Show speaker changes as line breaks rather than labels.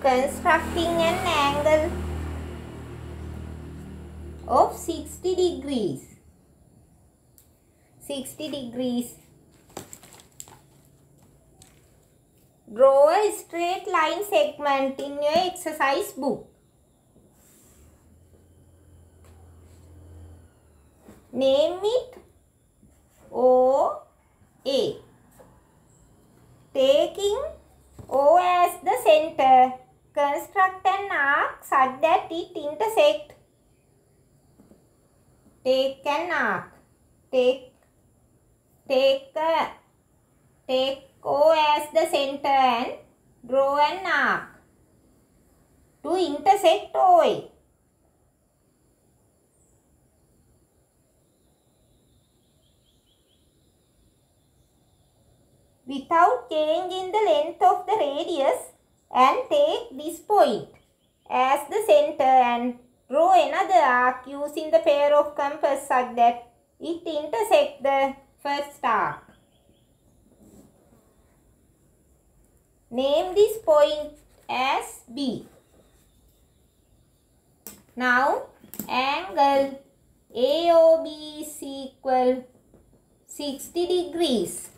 constructing an angle of 60 degrees. 60 degrees. Draw a straight line segment in your exercise book. Name it O A. Taking O as the center, construct an arc such that it intersect. Take an arc. Take take a take O as the center and draw an arc to intersect OA. without changing the length of the radius and take this point as the center and draw another arc using the pair of compass such that it intersects the first arc. Name this point as B. Now angle AOB is equal 60 degrees.